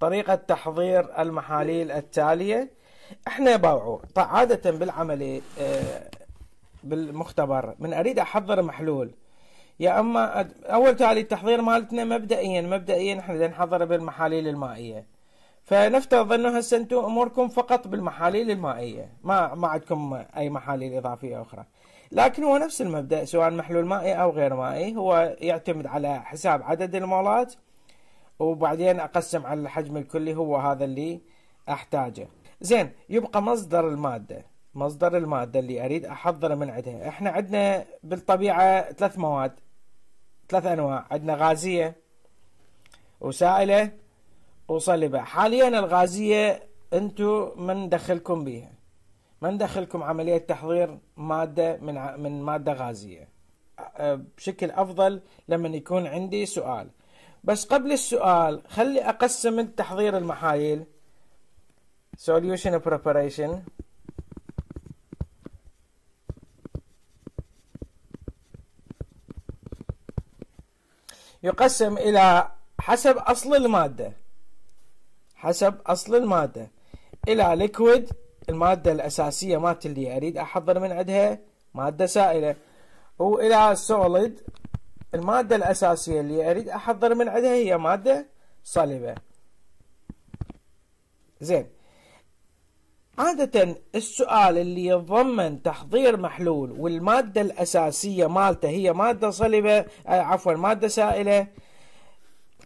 طريقة تحضير المحاليل التالية. إحنا باوعور عادة بالعملي آه، بالمختبر من أريد أحضر محلول. يا أما أول تالي التحضير مالتنا مبدئيا مبدئيا إحنا نحضره بالمحاليل المائية. فنفترض أنه هسه أنتم أموركم فقط بالمحاليل المائية. ما ما عندكم أي محاليل إضافية أخرى. لكن هو نفس المبدأ سواء محلول مائي أو غير مائي. هو يعتمد على حساب عدد المولات. وبعدين أقسم على الحجم الكلي هو هذا اللي أحتاجه. زين يبقى مصدر المادة. مصدر المادة اللي أريد أحضره من عندها. إحنا عندنا بالطبيعة ثلاث مواد ثلاث أنواع. عندنا غازية وسائلة وصلبة حاليا الغازية أنتو من دخلكم بيها. ما ندخلكم عملية تحضير مادة من من مادة غازية. بشكل أفضل لما يكون عندي سؤال. بس قبل السؤال خلي أقسم التحضير المحايل solution preparation يقسم إلى حسب أصل المادة. حسب أصل المادة. إلى liquid المادة الأساسية مالت اللي أريد أحضر من عندها مادة سائلة. وإلى solid المادة الأساسية اللي أريد أحضر من عندها هي مادة صلبة زين. عادة السؤال اللي يتضمن تحضير محلول والمادة الأساسية مالته هي مادة صلبة آه، عفوا مادة سائلة.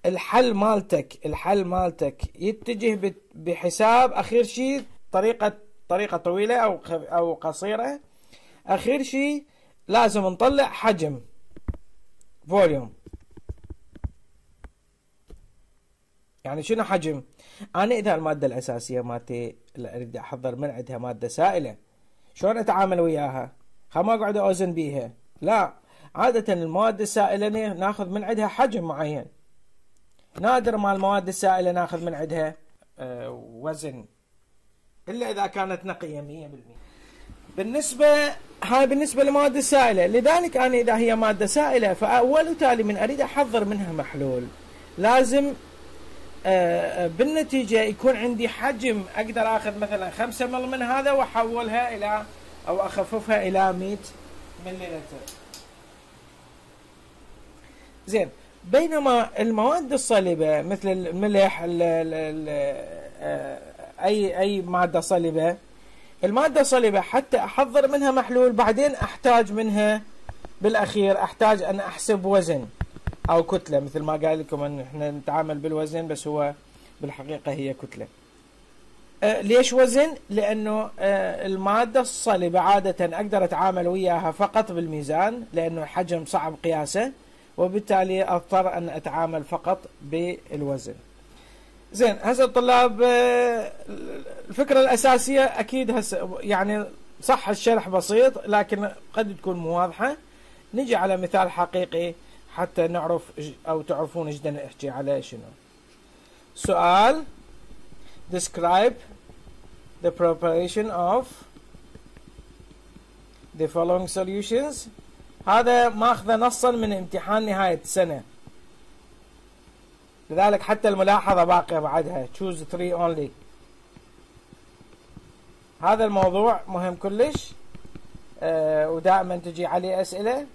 الحل مالتك الحل مالتك يتجه بحساب أخير شيء طريقة طريقة طويلة أو أو قصيرة. أخير شيء لازم نطلع حجم. فوليوم يعني شنو حجم؟ أنا إذا المادة الأساسية مالتي أريد أحضر من عندها مادة سائلة. شلون أتعامل وياها؟ ما أقعد أوزن بيها. لا عادة المواد السائلة ناخذ من عندها حجم معين. نادر ما المواد السائلة ناخذ من عندها آه، وزن. إلا إذا كانت نقية 100% بالنسبة هاي بالنسبة للمواد السائلة لذلك أنا إذا هي مادة سائلة فأول وتالي من أريد أحضر منها محلول. لازم آه، بالنتيجة يكون عندي حجم أقدر أخذ مثلا 5 مل من هذا وأحولها إلى أو أخففها إلى 100 مليلتر. زين. بينما المواد الصلبة مثل الملح ال ال ال آه، أي أي مادة صلبه المادة صلبة حتى أحضر منها محلول بعدين أحتاج منها بالأخير أحتاج أن أحسب وزن أو كتلة مثل ما قال لكم أن إحنا نتعامل بالوزن بس هو بالحقيقة هي كتلة أه ليش وزن؟ لأنه أه المادة الصلبة عادة أقدر أتعامل وياها فقط بالميزان لأنه الحجم صعب قياسه وبالتالي أضطر أن أتعامل فقط بالوزن. زين هسه الطلاب آه، الفكرة الأساسية أكيد هسه يعني صح الشرح بسيط لكن قد تكون مو واضحة. نجي على مثال حقيقي حتى نعرف أو تعرفون إيش نحكي على شنو. سؤال. Describe the preparation of the following solutions. هذا ماخذه نصا من امتحان نهاية السنة. لذلك حتى الملاحظة باقية بعدها. Choose three only. هذا الموضوع مهم كلش. آه ودائما تجي عليه أسئلة.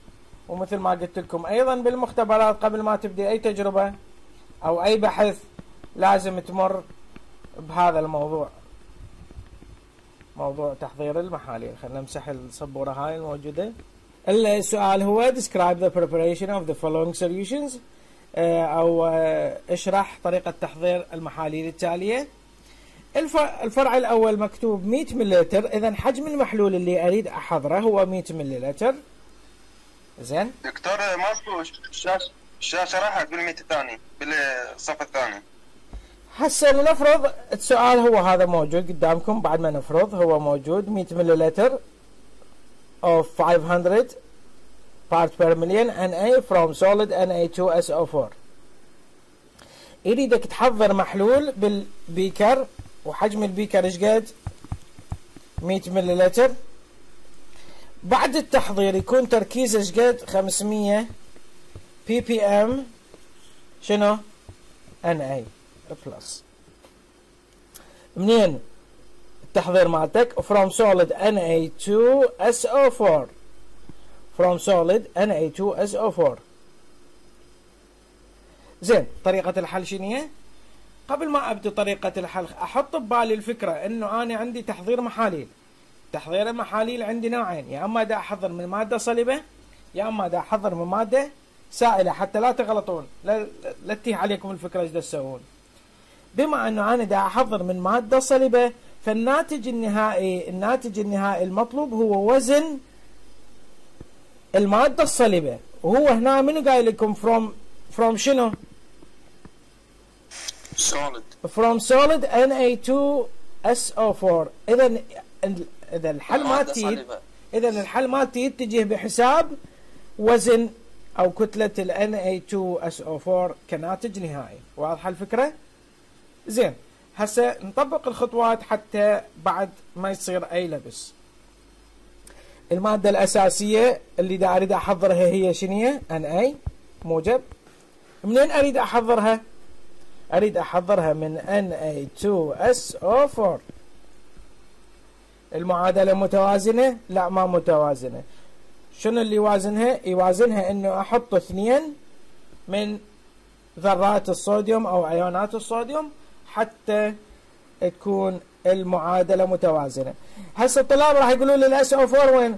ومثل ما قلت لكم أيضا بالمختبرات قبل ما تبدي أي تجربة أو أي بحث لازم تمر بهذا الموضوع. موضوع تحضير المحاليل. خلينا نمسح السبورة هاي الموجودة. السؤال هو describe the preparation of the following solutions. آه، أو آه، اشرح طريقة تحضير المحاليل التالية. الفرع الأول مكتوب 100 مللتر اذا حجم المحلول اللي أريد أحضره هو 100 مللتر زين. دكتور ماكو الشاشه الشاشه راحت بالميت الثاني بالصف الثاني. هسه لنفرض السؤال هو هذا موجود قدامكم. بعد ما نفرض هو موجود. 100 مللتر of 500 part per million Na from solid Na2SO4 يريدك تحضر محلول بالبيكر وحجم البيكر إيش قد؟ 100 مللتر بعد التحضير يكون تركيز إيش قد؟ 500 ppm. شنو؟ Na plus منين؟ التحضير مالتك from solid Na2SO4 from solid Na2SO4 زين طريقة الحل هي؟ قبل ما ابدي طريقة الحل أحط ببالي الفكرة إنه أنا عندي تحضير محاليل. تحضير المحاليل عندي نوعين يا إما دا أحضر من مادة صلبة يا إما دا أحضر من مادة سائلة حتى لا تغلطون. لا, لا تتيه عليكم الفكرة إيش تسوون. بما إنه أنا دا أحضر من مادة صلبة فالناتج النهائي الناتج النهائي المطلوب هو وزن المادة الصلبة وهو هنا منو قايل لكم from from شنو؟ solid. From solid Na2SO4 اذا اذا الحل مالتي اذا الحل مالتي يتجه بحساب وزن أو كتلة ال Na2SO4 كناتج نهائي واضحة الفكرة؟ زين. هسه نطبق الخطوات حتى بعد ما يصير أي لبس. المادة الأساسية اللي دا أريد أحضرها هي شنو Na موجب. منين أريد أحضرها؟ أريد أحضرها من Na2SO4 المعادلة متوازنة؟ لا ما متوازنة. شنو اللي يوازنها؟ يوازنها إنه أحط اثنين من ذرات الصوديوم أو أيونات الصوديوم حتى تكون المعادلة متوازنة. هسه الطلاب راح يقولوا لي الأس أو 4 وين؟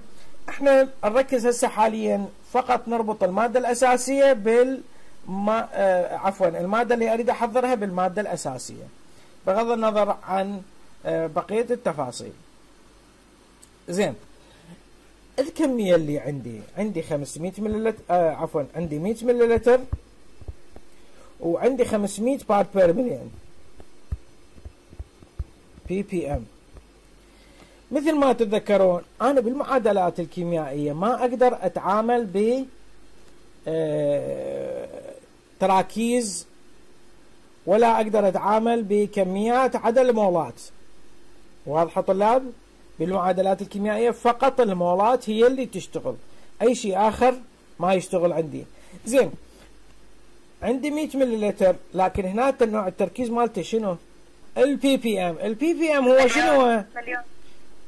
إحنا نركز هسه حاليا فقط نربط المادة الأساسية بال ما آه عفوا المادة اللي أريد أحضرها بالمادة الأساسية بغض النظر عن آه بقية التفاصيل. زين. الكمية اللي عندي عندي 500 ملل آه عفوا عندي 100 ملل وعندي 500 part per million ppm مثل ما تتذكرون أنا بالمعادلات الكيميائية ما أقدر أتعامل ب تراكيز ولا أقدر أتعامل بكميات عدد المولات. واضحة طلاب؟ بالمعادلات الكيميائية فقط المولات هي اللي تشتغل. أي شيء آخر ما يشتغل عندي. زين عندي 100 ملل لكن هنا النوع التركيز مالته شنو؟ ال ppm ال ppm هو شنو؟ هو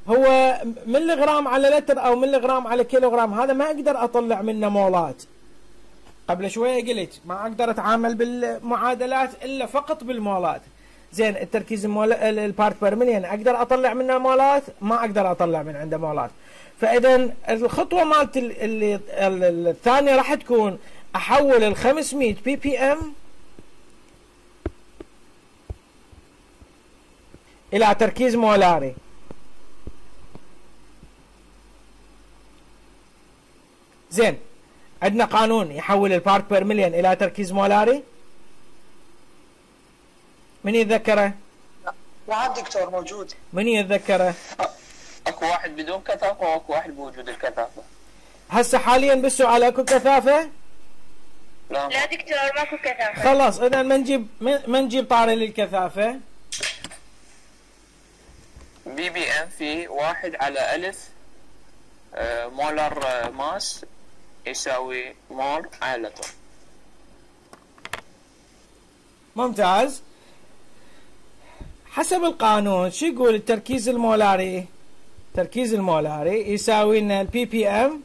هو ملغرام على لتر أو ملغرام على كيلوغرام؟ هذا ما أقدر أطلع منه مولات. قبل شوية قلت ما أقدر أتعامل بالمعادلات إلا فقط بالمولات. زين التركيز المول... ال part per million أقدر أطلع منه مولات؟ ما أقدر أطلع من عنده مولات. فاذا الخطوة مالت الثانية راح تكون أحول ال 500 ppm إلى تركيز مولاري. زين عندنا قانون يحول ال part per million إلى تركيز مولاري؟ من يتذكره؟ لا دكتور موجود. من يتذكره؟ أكو واحد بدون كثافة وأكو واحد بوجود الكثافة. هسه حاليا بالسؤال أكو كثافة؟ لا. لا دكتور ماكو كثافة. خلاص اذا ما نجيب ما نجيب طاري للكثافة. ppm في واحد على ألف آه، molar آه، mass يساوي مول على لتر ممتاز. حسب القانون شو يقول التركيز المولاري؟ التركيز المولاري يساوي لنا ال ppm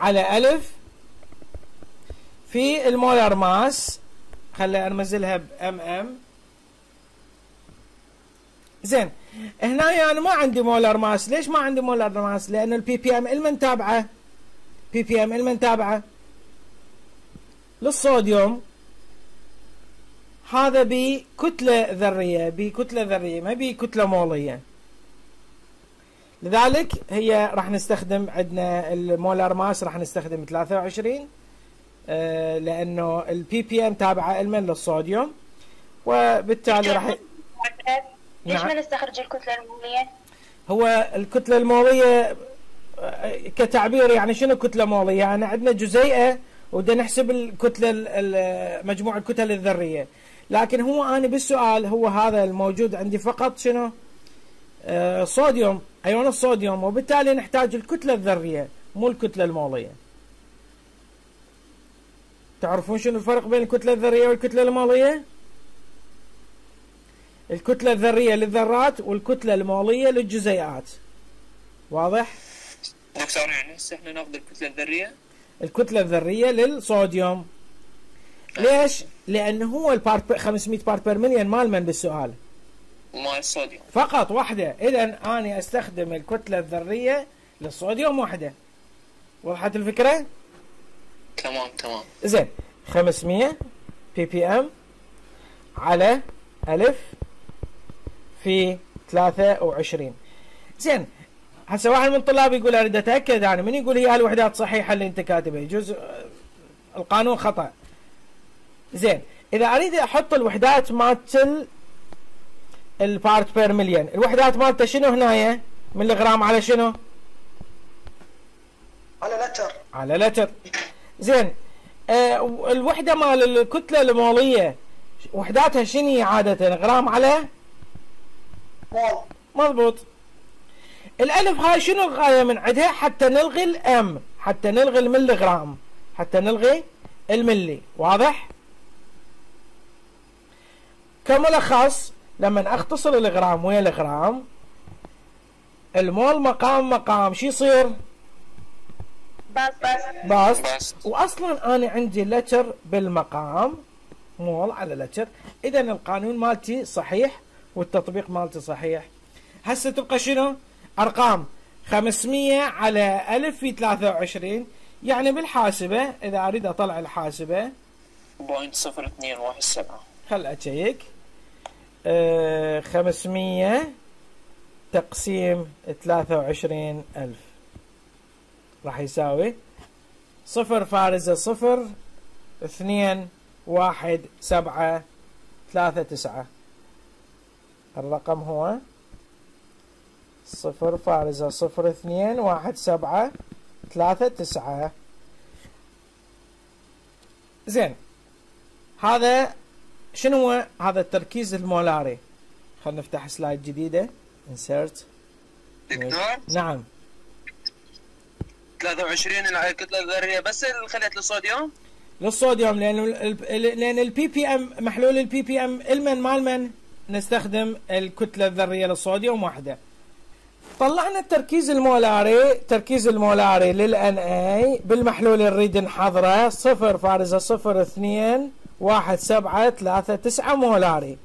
على ألف في ال molar mass. خلي أرمزلها ب MM زين. هنا يعني ما عندي molar mass. ليش ما عندي molar mass؟ لأن ال ppm إلمن تابعة. ppm إلمن تابعة. للصوديوم. هذا بكتلة ذرية. بكتلة ذرية. ما بكتلة مولية. لذلك هي راح نستخدم عندنا ال molar mass راح نستخدم 23 آه لأنه ال ppm تابعة علما للصوديوم. وبالتالي راح ليش نعم. ما نستخرج الكتلة المولية؟ هو الكتلة المولية آه، كتعبير يعني شنو كتلة مولية؟ يعني عندنا جزيئة وبدنا نحسب الكتلة ال- ال- مجموع الكتل الذرية لكن هو أنا بالسؤال هو هذا الموجود عندي فقط شنو؟ آه، صوديوم أيون الصوديوم وبالتالي نحتاج الكتلة الذرية مو الكتلة المولية تعرفون شنو الفرق بين الكتلة الذرية والكتلة المولية؟ الكتلة الذرية للذرات والكتلة المولية للجزيئات. واضح؟ دكتور يعني هسه إحنا نأخذ الكتلة الذرية؟ الكتلة الذرية للصوديوم. ليش؟ لأنه هو ال part 500 part per million مال من بالسؤال. مال الصوديوم. فقط واحدة. إذا أنا أستخدم الكتلة الذرية للصوديوم واحدة. وضحت الفكرة؟ تمام تمام. زين 500 ppm على ألف في 23 زين هسه واحد من الطلاب يقول أريد أتأكد أنا من يقول هي هالوحدات صحيحة اللي أنت كاتبها؟ يجوز آه، القانون خطأ. زين إذا أريد أحط الوحدات مالت ال- ال part per million الوحدات مالته شنو هنايا ملي غرام على شنو؟ على لتر على لتر زين آه الوحدة مال الكتلة المولية وحداتها شنو هي عادة؟ غرام على مضبوط الألف هاي شنو الغاية من عندها؟ حتى نلغي الأم. حتى نلغي الملي غرام حتى نلغي الملي. واضح؟ كملخص لما أختصر الغرام ويا الغرام المول مقام مقام. شو يصير؟ بسط. بسط بسط. واصلا أنا عندي لتر بالمقام. مول على لتر اذا القانون مالتي صحيح. والتطبيق مالتي صحيح. هسه تبقى شنو؟ أرقام. 500 على 1000 في 23 يعني بالحاسبة إذا أريد أطلع الحاسبة. بوينت صفر اثنين واحد سبعة. خل أشيك. آه 500 تقسيم 23 ألف. راح يساوي صفر فارزة صفر اثنين واحد سبعة ثلاثة تسعة. الرقم هو صفر فارزة صفر اثنين واحد سبعة ثلاثة تسعة. زين. هذا شنو هو؟ هذا التركيز المولاري. خلينا نفتح slide جديدة. insert. دكتور؟ نعم. 23 الكتله الذرية. بس اللي خليت للصوديوم؟ للصوديوم لأن ال- لأن ال ppm محلول ال ppm إلمن مال من؟ نستخدم الكتلة الذرية للصوديوم واحدة. طلعنا التركيز المولاري تركيز المولاري للان اي بالمحلول اللي نريد نحضره صفر فارزة صفر اثنين واحد سبعة ثلاثة تسعة مولاري.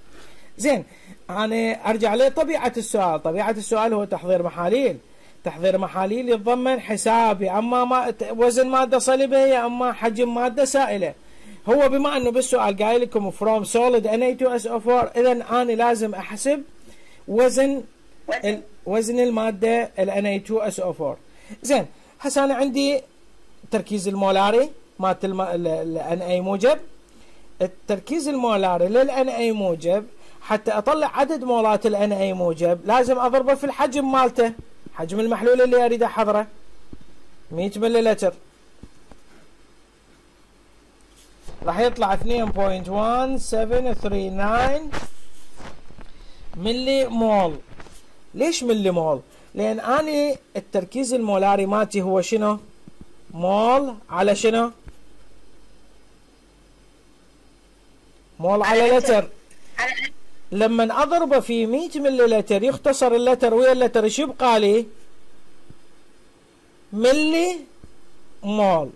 زين أنا أرجع لطبيعة السؤال. طبيعة السؤال هو تحضير محاليل. تحضير محاليل يتضمن حساب يا أما ما وزن مادة صلبه يا أما حجم مادة سائلة. هو بما أنه بالسؤال قايل لكم from solid Na2SO4 اذا أنا لازم أحسب وزن وزن. المادة ال Na2SO4 زين هسه أنا عندي تركيز المولاري مالت ال Na موجب. التركيز المولاري لل Na موجب حتى أطلع عدد مولات ال Na موجب لازم أضربه في الحجم مالته. حجم المحلول اللي اريد احضره 100 مليلتر راح يطلع 2.1739 ملي مول. ليش ملي مول؟ لأن أني التركيز المولاري مالتي هو شنو؟ مول على شنو؟ مول على لتر لما اضربه في 100 مليلتر يختصر اللتر ويا اللتر إيش يبقى لي؟ ملي مول.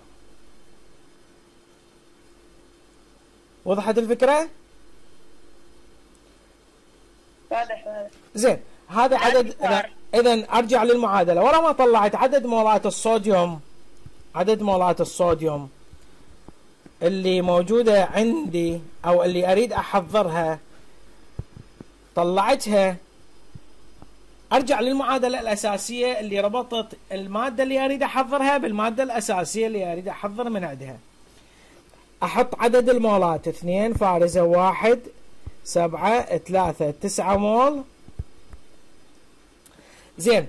وضحت الفكرة؟ واضح واضح زين هذا عدد. اذا أرجع للمعادلة ورا ما طلعت عدد مولات الصوديوم عدد مولات الصوديوم اللي موجودة عندي أو اللي أريد أحضرها طلعتها أرجع للمعادلة الأساسية اللي ربطت المادة اللي أريد أحضرها بالمادة الأساسية اللي أريد أحضر من عندها أحط عدد المولات. اثنين فارزة واحد سبعة ثلاثة تسعة مول. زين.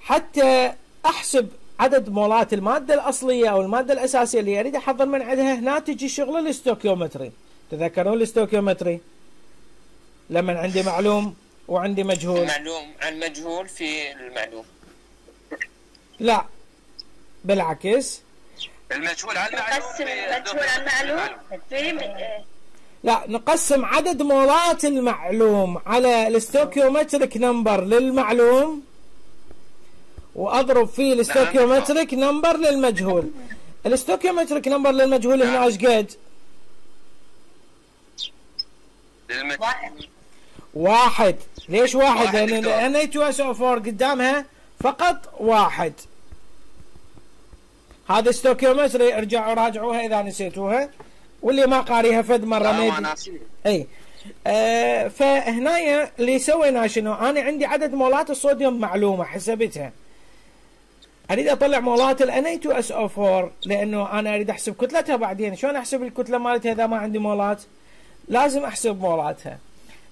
حتى أحسب عدد مولات المادة الأصلية أو المادة الأساسية اللي أريد أحضر من عندها هنا تجي شغل ال stoichiometry. تذكرون ال stoichiometry؟ لما عندي معلوم وعندي مجهول. معلوم عن مجهول في المعلوم. لا بالعكس. المجهول على المعلوم نقسم في المجهول على المعلوم في لا نقسم عدد مولات المعلوم على ال stoichiometric number للمعلوم وأضرب فيه ال stoichiometric number للمجهول. ال stoichiometric number للمجهول هنا إيش قد؟ واحد. واحد. ليش واحد؟ لأن. ان 2 اس أو 4 قدامها فقط واحد. هذا stoichiometry ارجعوا راجعوها إذا نسيتوها واللي ما قاريها فد مرة ما إي آه فهنا اللي سويناه شنو؟ أنا عندي عدد مولات الصوديوم معلومة حسبتها. أريد أطلع مولات ال Na2SO4 لأنه أنا أريد أحسب كتلتها بعدين، شلون أحسب الكتلة مالتها إذا ما عندي مولات؟ لازم أحسب مولاتها.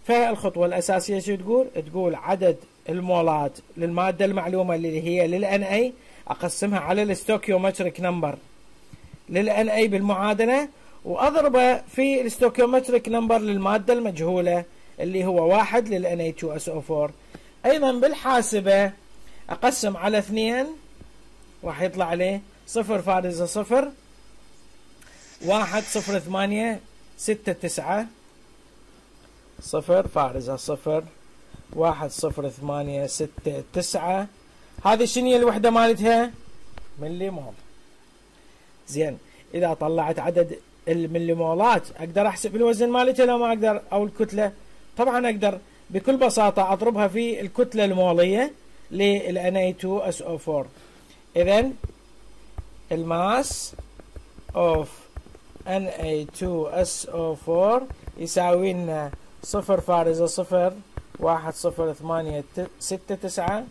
فالخطوة الأساسية شو تقول؟ تقول عدد المولات للمادة المعلومة اللي هي لل Na أقسمها على ال stoichiometric number لل Na بالمعادلة واضربه في ال stoichiometric number للمادة المجهولة اللي هو واحد لل Na2SO4 أيضا بالحاسبة أقسم على اثنين راح يطلع لي صفر فارزة صفر واحد صفر ثمانية ستة تسعة صفر فارزة صفر واحد صفر ثمانية ستة تسعة هذه شنو هي الوحدة مالتها ملي مول زين إذا طلعت عدد المليمولات أقدر أحسب الوزن مالتها لو ما أقدر أو الكتلة؟ طبعا أقدر. بكل بساطة أضربها في الكتلة المولية لل Na2SO4 اذا ال mass of Na2SO4 يساوي لنا صفر فارزة صفر واحد صفر ثمانية ستة تسعة.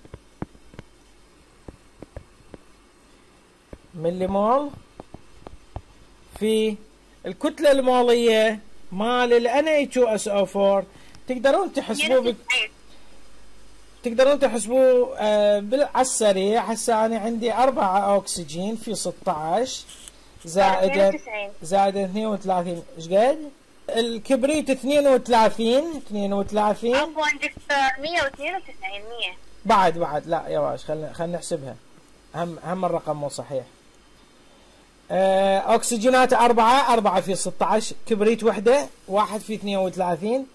ملي مول في الكتلة المولية مال ال Na2SO4 تقدرون تحسبوه بك... تقدرون تحسبوه آه بال- على السريع هسه أنا عندي أربعة أكسجين في 16 زائد 92 زائد 32 إيش قد؟ الكبريت 32 32 عفوا دكتور 192 100 بعد بعد. لا يا واش خلينا خلينا نحسبها. هم هم الرقم مو صحيح. آه، أكسجينات أربعة أربعة في 16 كبريت وحدة واحد في 32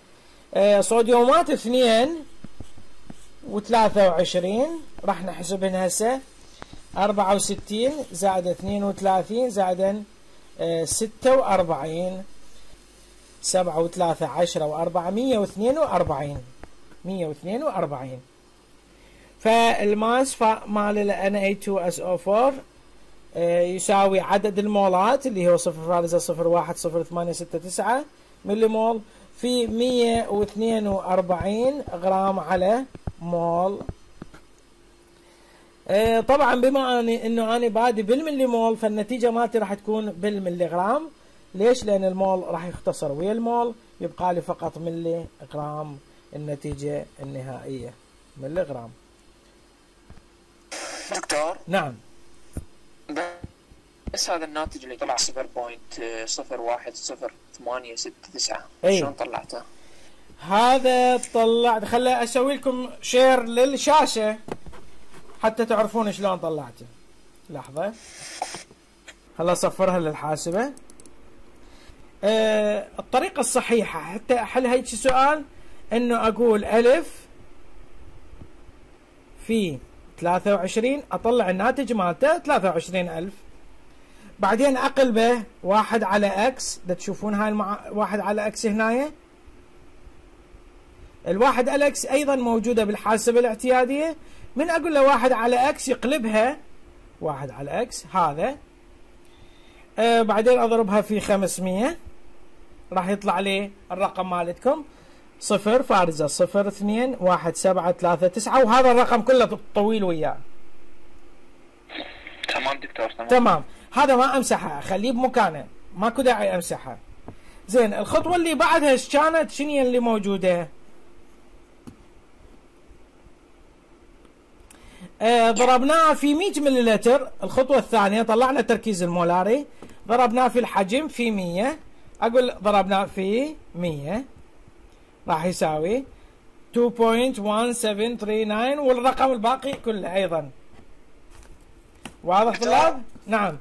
آه، صوديومات اثنين وثلاثة وعشرين راح نحسبهن هسه أربعة وستين زائد اثنين وثلاثين زائد آه، ستة وأربعين سبعة وثلاثة عشرة وأربعة مية واثنين وأربعين مية واثنين وأربعين. فالماس فا- مال ال Na2SO4 آه، يساوي عدد المولات اللي هو صفر فارزة صفر واحد صفر ثمانية ستة تسعة ملي مول في مية واثنين وأربعين غرام على مول. آه، طبعا بما اني إنه أنا بادي بالملي مول فالنتيجة مالتي راح تكون بالملي غرام. ليش؟ لأن المول راح يختصر ويا المول يبقى لي فقط ملي غرام. النتيجة النهائية ملي غرام. دكتور؟ نعم. بس هذا الناتج اللي طلع صفر point صفر واحد صفر ثمانية ستة تسعة. أي. شلون طلعته؟ هذا طلعت. خلي أسوي لكم share للشاشة حتى تعرفون شلون طلعته. لحظة. خل اصفرها للحاسبة. آه الطريقة الصحيحة. حتى احل هيك سؤال إنه أقول ألف في 23 أطلع الناتج مالته 23000 بعدين اقلبه واحد على x ده تشوفون هاي المع... على إكس هنايا. الواحد على إكس أيضا موجودة بالحاسبة الاعتيادية. من أقول له واحد على إكس يقلبها. واحد على إكس هذا. آه بعدين أضربها في 500 راح يطلع لي الرقم مالتكم. صفر فارزة صفر اثنين واحد سبعة ثلاثة تسعة وهذا الرقم كله طويل وياه. تمام دكتور تمام. تمام. هذا ما أمسحه اخليه بمكانه. ماكو داعي أمسحه. زين الخطوة اللي بعدها إيش كانت؟ شنو اللي موجودة؟ آه ضربناها في 100 مليلتر. الخطوة الثانية طلعنا التركيز المولاري. ضربناه في الحجم في 100 أقول ضربناه في 100 راح يساوي 2.1739 والرقم الباقي كله أيضا. واضح طلاب؟ نعم.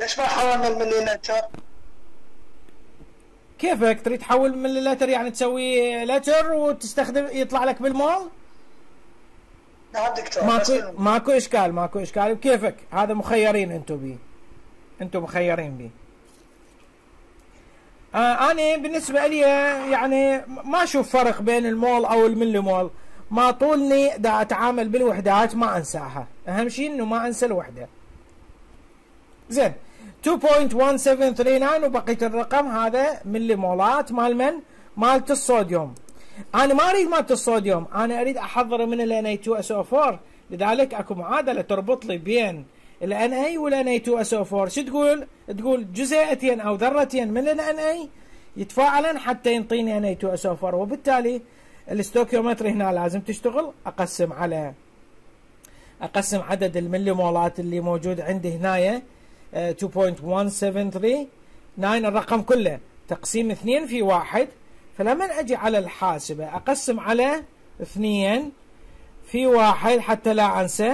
ليش ما حولنا المليلتر؟ كيفك؟ تريد تحول من اللتر يعني تسوي لتر وتستخدم يطلع لك بالمول نعم دكتور ماكو. ماكو إشكال ماكو إشكال. بكيفك هذا مخيرين أنتم بيه أنتم مخيرين بيه آه أنا بالنسبة لي يعني ما أشوف فرق بين المول أو الملي مول. ما طولني دا أتعامل بالوحدات ما أنساها. أهم شيء إنه ما أنسى الوحدة. زين 2.1739 وبقية الرقم هذا ملي مولات مال من؟ مالت الصوديوم. أنا ما أريد مالت الصوديوم. أنا أريد احضره من ال Na2SO4 لذلك أكو معادلة تربط لي بين ال Na وال Na2SO4 شو تقول؟ تقول جزيئتين أو ذرتين من ال Na يتفاعلن حتى ينطيني Na2SO4 وبالتالي الاستوكيومتر هنا لازم تشتغل. أقسم على أقسم عدد الملي مولات اللي موجود عندي هنايا آه، 2.173 9 الرقم كله. تقسيم اثنين في واحد. فلما أجي على الحاسبة؟ أقسم على اثنين في واحد حتى لا أنسى.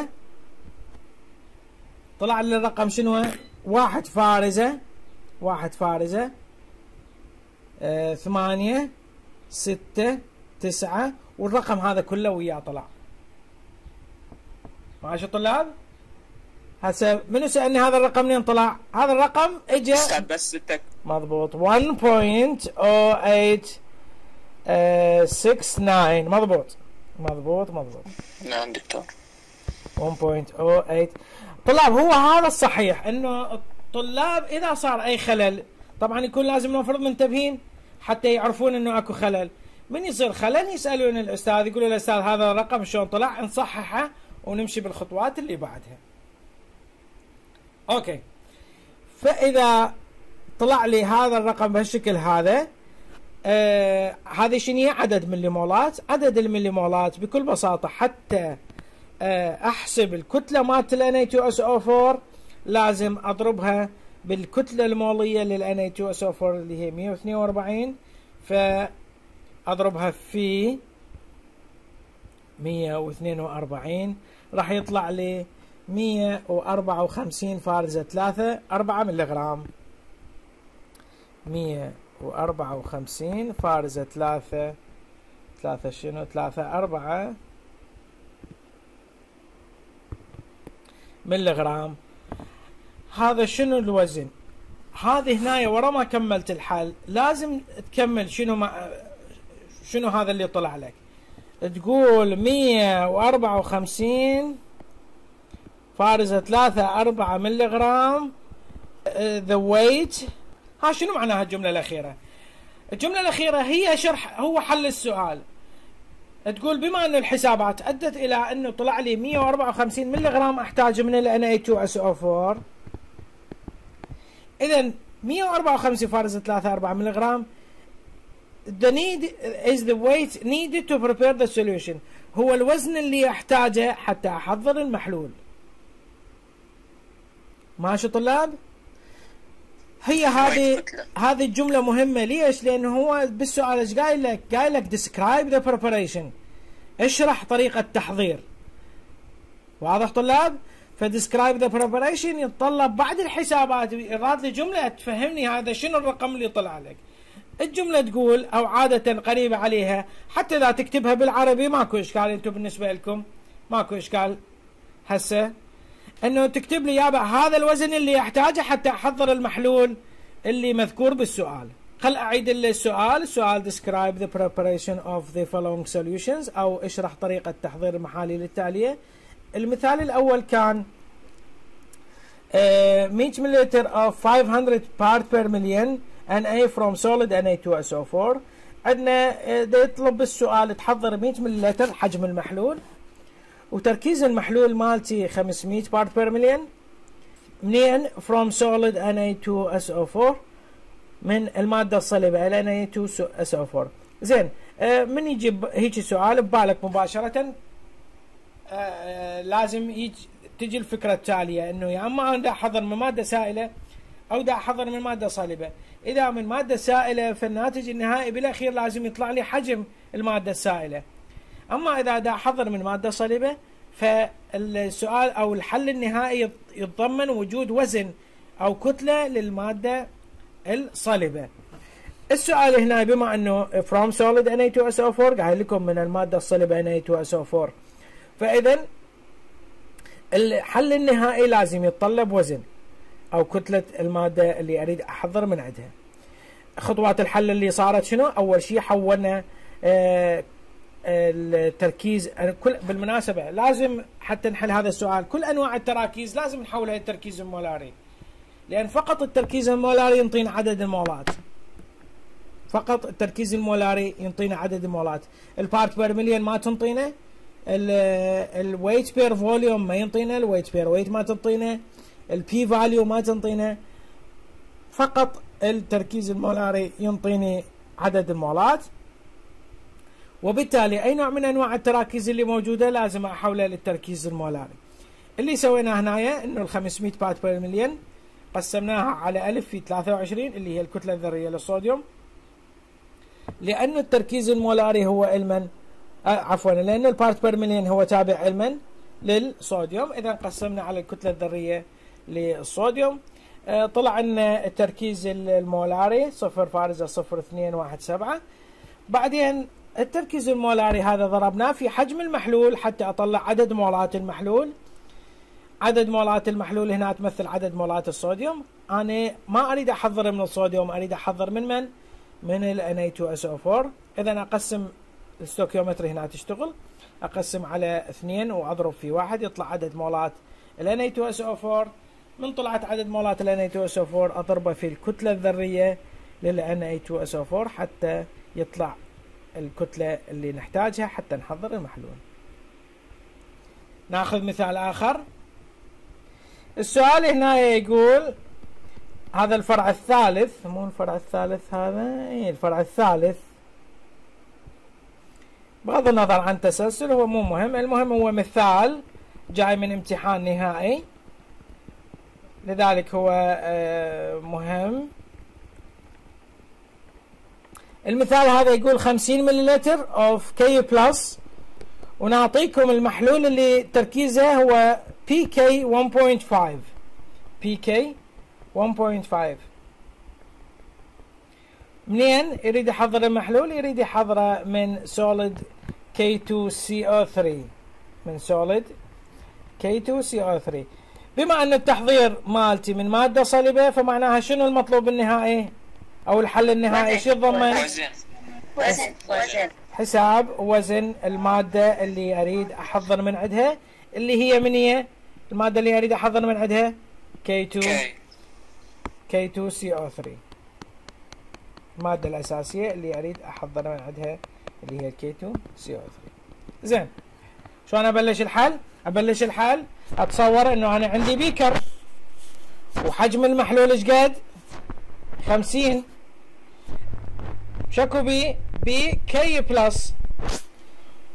طلع لي الرقم شنو واحد فارزة واحد فارزة آه، ثمانية ستة تسعة والرقم هذا كله وياه طلع. ماشي طلاب؟ هسه منو سألني هذا الرقم منين طلع؟ هذا الرقم اجى بس التك مضبوط. 1.0869 مضبوط. مضبوط مضبوط. نعم دكتور. 1.08 طلاب هو هذا الصحيح إنه الطلاب إذا صار أي خلل طبعا يكون لازم نفرض منتبهين حتى يعرفون إنه أكو خلل. من يصير خلل؟ يسألون الأستاذ يقولوا الأستاذ هذا الرقم شلون طلع؟ نصححه ونمشي بالخطوات اللي بعدها. أوكي. فإذا طلع لي هذا الرقم بهالشكل هذا آه هذه شنو هي؟ عدد مليمولات. عدد المليمولات بكل بساطة حتى أحسب الكتلة مالت ال Na2SO4 لازم أضربها بالكتلة المولية لل Na2SO4 اللي هي 142 فأضربها في 142 راح يطلع لي 154 فارزة 3 4 ملغرام 154 فارزة 3 3 شنو؟ 3 4 ملغرام. هذا شنو الوزن؟ هذه هنا ورا ما كملت الحل لازم تكمل شنو ما شنو هذا اللي طلع لك. تقول 154 فارزة 3 4 ملغرام ذا ويت ها شنو معناها الجملة الأخيرة؟ الجملة الأخيرة هي شرح هو حل السؤال. تقول بما أن الحسابات أدت إلى أنه طلع لي 154 ملغرام أحتاج من ال Na2SO4 إذا 154 فارزة 3 4 ملغرام. The need is the weight needed to prepare the solution. هو الوزن اللي أحتاجه حتى أحضر المحلول. ماشي طلاب؟ هي هذه. هذه الجملة مهمة. ليش؟ لأنه هو بالسؤال إيش قايل لك؟ قايل لك describe the preparation. اشرح طريقة تحضير واضح طلاب؟ ف describe the preparation يتطلب بعد الحسابات يراد لي جملة تفهمني هذا شنو الرقم اللي طلع لك. الجملة تقول أو عادة قريبة عليها حتى إذا تكتبها بالعربي ماكو إشكال أنتم بالنسبة لكم. ماكو إشكال. هسه. إنه تكتب لي يابا هذا الوزن اللي احتاجه حتى أحضر المحلول اللي مذكور بالسؤال. خل أعيد السؤال؟ السؤال describe the preparation of the following solutions أو اشرح طريقة تحضير المحاليل التالية. المثال الأول كان آه، 100 مللتر of 500 part per million Na from solid Na2SO4 عندنا يطلب بالسؤال تحضر 100 مللتر حجم المحلول. وتركيز المحلول مالتي 500 part per million منين؟ From solid Na2SO4 من المادة الصلبة ال Na2SO4 زين آه من يجيب هيك سؤال ببالك مباشرة؟ آه آه لازم يجي تجي الفكرة التالية إنه يا أما أنا أحضر من مادة سائلة أو دا أحضر من مادة صلبة إذا من مادة سائلة فالناتج النهائي بالأخير لازم يطلع لي حجم المادة السائلة. أما إذا دا أحضر من مادة صلبه فالسؤال أو الحل النهائي يتضمن وجود وزن أو كتلة للمادة الصلبه السؤال هنا بما أنه from solid Na2SO4 قايل لكم من المادة الصلبه Na2SO4 فاذا الحل النهائي لازم يتطلب وزن أو كتلة المادة اللي أريد أحضر من عندها. خطوات الحل اللي صارت شنو؟ أول شيء حولنا آه التركيز. كل بالمناسبة لازم حتى نحل هذا السؤال. كل أنواع التراكيز لازم نحولها للتركيز المولاري لأن فقط التركيز المولاري ينطينا عدد المولات. فقط التركيز المولاري ينطينا عدد المولات. ال part per million ما تنطينا ال weight per volume ما ينطينا ال weight per weight ما تنطينا ال p value ما تنطينا فقط التركيز المولاري ينطيني عدد المولات. وبالتالي أي نوع من أنواع التراكيز اللي موجودة لازم أحولها للتركيز المولاري. اللي سويناه هنا إنه ال 500 part per million قسمناها على ألف في 23 اللي هي الكتلة الذرية للصوديوم. لأن التركيز المولاري هو المن آه عفوا لأن ال part per million هو تابع المن للصوديوم. إذا قسمنا على الكتلة الذرية للصوديوم. آه طلع لنا التركيز المولاري صفر فارزة صفر اثنين واحد سبعة. بعدين التركيز المولاري هذا ضربناه في حجم المحلول حتى أطلع عدد مولات المحلول. عدد مولات المحلول هنا تمثل عدد مولات الصوديوم. أنا ما أريد احضر من الصوديوم أريد احضر من من؟ من ال Na2SO4 إذا أقسم الستوكيومتر هنا تشتغل. أقسم على اثنين وأضرب في واحد يطلع عدد مولات ال Na2SO4 من طلعت عدد مولات ال Na2SO4 أضربه في الكتلة الذرية لل Na2SO4 حتى يطلع الكتلة اللي نحتاجها حتى نحضر المحلول. ناخذ مثال آخر. السؤال هنا يقول هذا الفرع الثالث مو الفرع الثالث هذا؟ اي الفرع الثالث. بغض النظر عن تسلسل هو مو مهم. المهم هو مثال جاي من امتحان نهائي. لذلك هو مهم. المثال هذا يقول 50 مليلتر of K plus ونعطيكم المحلول اللي تركيزه هو PK 1.5 PK 1.5 منين يريد يحضر المحلول؟ يريد يحضره من solid K2CO3 من solid K2CO3 بما أن التحضير مالتي من مادة صلبة فمعناها شنو المطلوب النهائي؟ أو الحل النهائي؟ شو يتضمن وزن. وزن. وزن. حساب وزن المادة اللي أريد أحضر من عندها اللي هي من هي؟ المادة اللي أريد أحضر من عندها؟ K2 كي K2CO3 المادة الأساسية اللي أريد أحضر من عندها اللي هي K2CO3 زين. شلون أبلش الحل؟ أبلش الحل أتصور إنه أنا عندي بيكر. وحجم المحلول إيش قد؟ 50 شكو بي؟ pK plus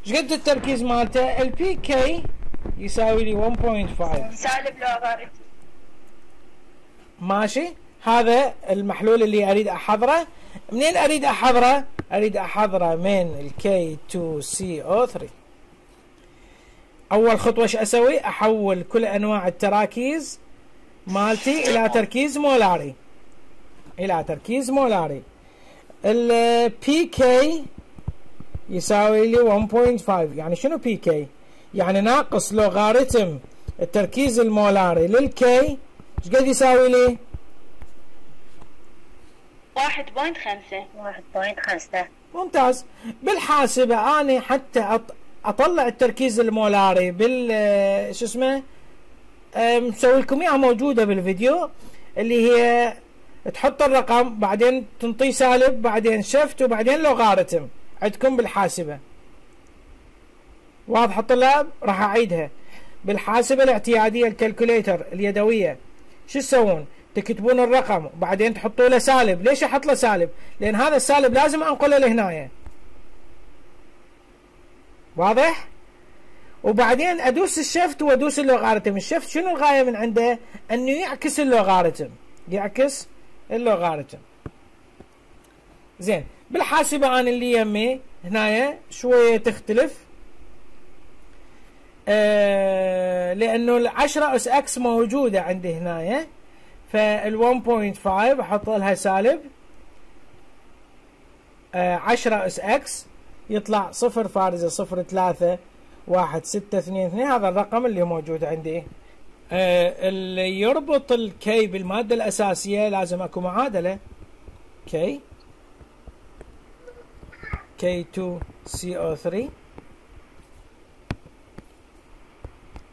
إيش قد التركيز مالته؟ ال pK يساوي لي 1.5 سالب لوغاريتم ماشي. هذا المحلول اللي أريد أحضره. منين أريد أحضره؟ أريد أحضره من ال K2CO3 أول خطوة إيش أسوي؟ أحول كل أنواع التراكيز مالتي إلى تركيز مولاري. إلى تركيز مولاري. ال pK يساوي لي 1.5 يعني شنو pK يعني ناقص لوغاريتم التركيز المولاري لل K إيش قد يساوي لي؟ واحد point خمسة. واحد point خمسة. ممتاز. بالحاسبة أنا حتى أط- أطلع التركيز المولاري بال شو اسمه؟ أه، مسوي لكم إياها موجودة بالفيديو اللي هي تحط الرقم بعدين تنطيه سالب بعدين شفت وبعدين لوغاريتم عندكم بالحاسبة. واضح الطلاب راح أعيدها. بالحاسبة الاعتيادية الكالكوليتر اليدوية. شو تسوون؟ تكتبون الرقم وبعدين تحطوا له سالب. ليش أحط له سالب؟ لأن هذا السالب لازم أنقله لهنايا واضح؟ وبعدين أدوس ال shift وأدوس اللوغاريتم ال shift شنو الغاية من عنده؟ أنه يعكس اللوغاريتم يعكس اللوغاريتم زين بالحاسبة أنا اللي يمي هنايا شوية تختلف. آه لأنه العشرة أس x موجودة عندي هنايا. فال 1.5 أحط لها سالب. آه 10 أس x يطلع صفر فارزة صفر ثلاثة واحد ستة اثنين اثنين. هذا الرقم اللي موجود عندي. اللي يربط ال K بالمادة الأساسية لازم أكو معادلة. K K2CO3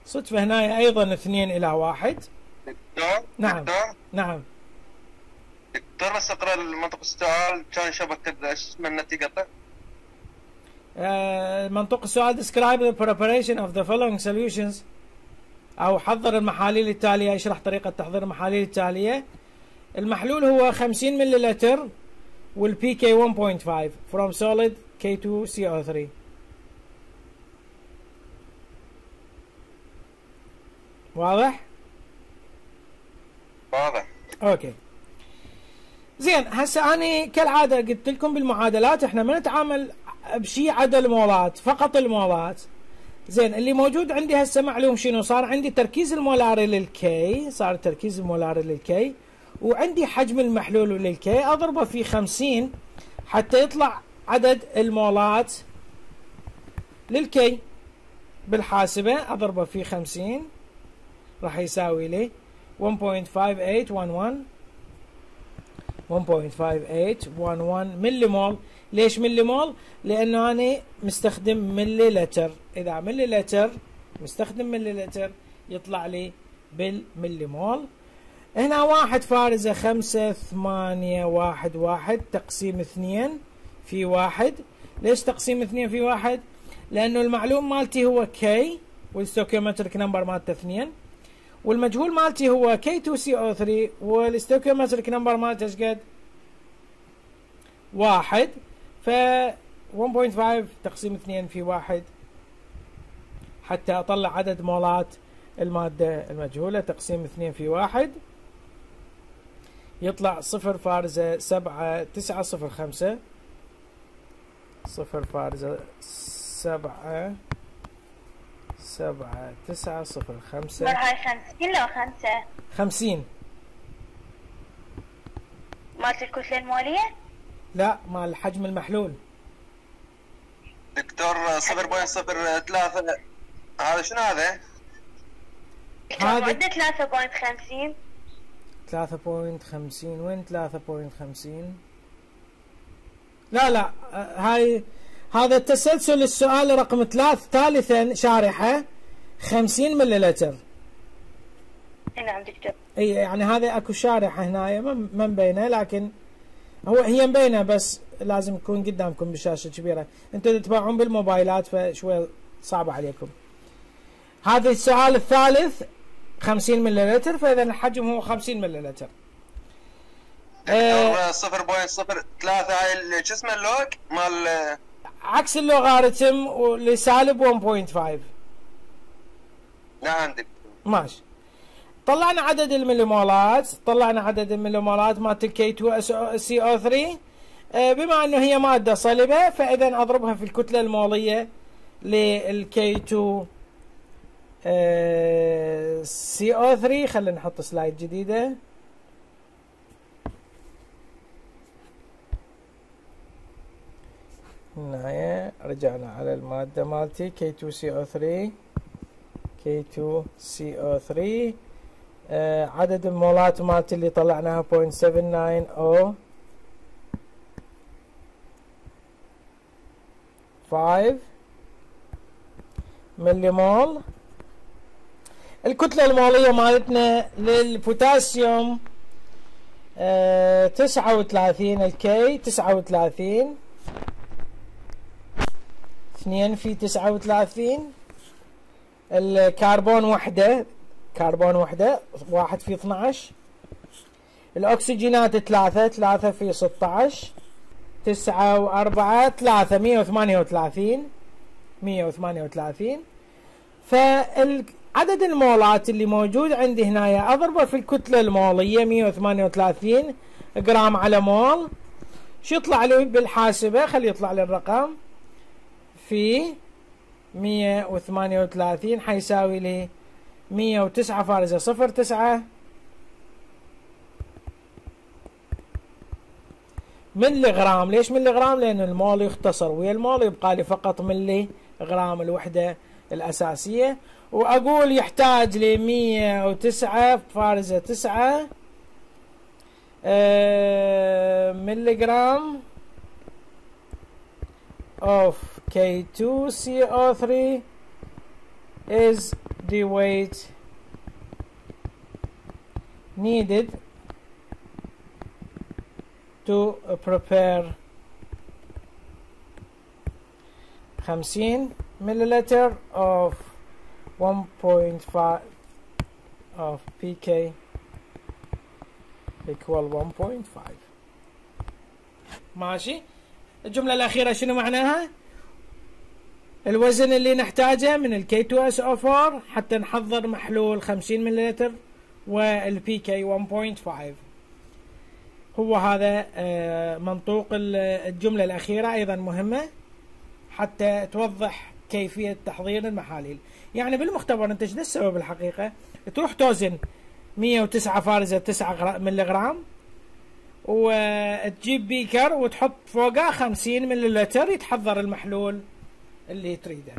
صدفة هنا أيضا اثنين إلى واحد. دكتور نعم. دكتور. نعم. دكتور بس اقرا المنطق السؤال كان شبكة اسمه النتيجة طيب آه، منطق السؤال describe the preparation of the following solutions. أو حضر المحاليل التالية. اشرح طريقة تحضير المحاليل التالية؟ المحلول هو 50 مللتر والبي كي 1.5 from solid K2CO3 واضح؟ واضح. okay. زين هسه أنا كالعادة قلت لكم بالمعادلات إحنا ما نتعامل بشيء عدا المولات فقط المولات. زين اللي موجود عندي هسه معلوم شنو صار؟ عندي تركيز المولاري لل K صار تركيز المولاري لل K وعندي حجم المحلول لل K أضربه في 50 حتى يطلع عدد المولات للكي بالحاسبة أضربه في 50 راح يساوي لي 1.5811 1.5811 ملي مول ليش ملي مول؟ لأنه أنا مستخدم ملي لتر إذا ملي لتر مستخدم ملي لتر يطلع لي بالملي مول هنا واحد فارزة خمسة ثمانية واحد واحد تقسيم اثنين في واحد ليش تقسيم اثنين في واحد؟ لأنه المعلوم مالتي هو K وال stoichiometric number مالته اثنين والمجهول مالتي هو K2CO3 وال stoichiometric number مالته إيش قد؟ واحد ف 1.5 تقسيم اثنين في واحد. حتى أطلع عدد مولات المادة المجهولة تقسيم اثنين في واحد. يطلع صفر فارزة سبعة تسعة صفر خمسة. صفر فارزة سبعة سبعة تسعة صفر خمسة. مر هاي خمسين لو خمسة. خمسين. مالت الكتلة المولية لا مال حجم المحلول. دكتور 0.03 هذا شنو هذا؟ هذا- ثلاثة point خمسين. ثلاثة point خمسين. وين ثلاثة point خمسين؟ لا لا هاي هذا التسلسل السؤال رقم ثلاث ثالثا شارحة خمسين مليلتر نعم دكتور. إي يعني هذا أكو شارحة هنا ما ما مبينة لكن هو هي مبينة بس لازم يكون قدامكم بشاشة كبيرة. أنتوا تتابعون بالموبايلات فشوي صعبة عليكم. هذا السؤال الثالث 50 مليلتر فإذا الحجم هو 50 مليلتر. آه، دكتور 0.03 هاي شو اسمه ال log مال عكس اللوغاريتم لسالب 1.5 نعم دكتور ماشي. طلعنا عدد المليمولات طلعنا عدد المليمولات مالت ال K2CO3 بما أنه هي مادة صلبة فاذا أضربها في الكتلة المولية لل K2CO3 خلينا نحط slide جديدة. هنا رجعنا على المادة مالتي كي 2 سي أو 3 K2CO3 آه عدد المولات مالتي اللي طلعناها 0.790 5 ملي مول الكتلة المولية مالتنا للبوتاسيوم آه 39 ال K 39 اثنين في 39 الكربون وحدة كربون وحدة واحد في 12 الأكسجينات ثلاثة ثلاثة في 16 تسعة وأربعة ثلاثة مية وثمانية وثلاثين. مية وثمانية وثلاثين. فعدد المولات اللي موجود عندي هنا أضربه في مية وثمانية وثلاثين جرام على مول. شو يطلع لي بالحاسبة؟ خلي يطلع لي الرقم. في مية وثمانية وثلاثين حيساوي لي مية وتسعة فارزة صفر تسعة. ملي غرام؟ ليش ملي غرام؟ لأن المول يختصر ويا المول يبقى لي فقط ملي غرام الوحدة الأساسية. وأقول يحتاج مية وتسعة فارزة تسعة. آه، ملي جرام of K2CO3 is the weight needed to prepare 50 milliliter of 1.5 of pK equal 1.5 ماشي الجملة الأخيرة شنو معناها الوزن اللي نحتاجه من ال K2SO4 حتى نحضر محلول 50 مللتر وال PK 1.5 هو هذا آه، منطوق ال- الجملة الأخيرة أيضا مهمة حتى توضح كيفية تحضير المحاليل. يعني بالمختبر أنت إيش تسوي بالحقيقة تروح توزن 109 فارزة 9 ملي وتجيب بيكر وتحط فوقه 50 مللتر يتحضر المحلول. اللي تريده